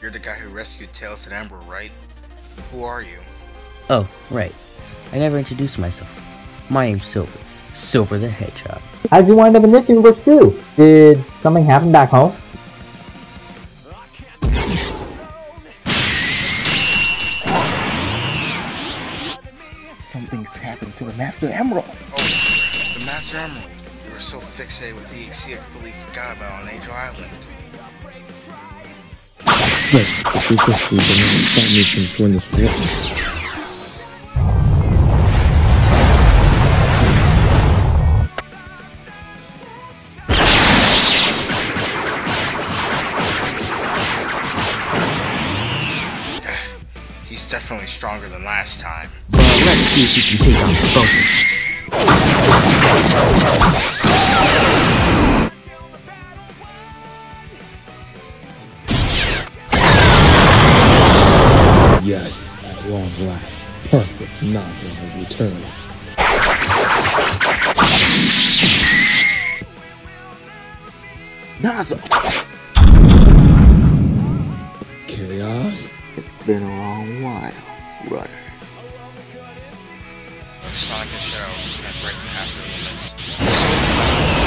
You're the guy who rescued Tails and Amber, right? Who are you? Oh, right. I never introduced myself. My name's Silver. Silver the Hedgehog. How'd you wind up in this universe too? Did something happen back home? Something's happened to the Master Emerald. Oh, the Master Emerald. You were so fixated with EXE I completely forgot about on Angel Island. We just stop me from this. He's definitely stronger than last time. Well, let's see if you can take on. At long last, perfect Nazo has returned. Nazo! Chaos? It's been a long while, Rudder. Sonic and Shadow can't break past the limits,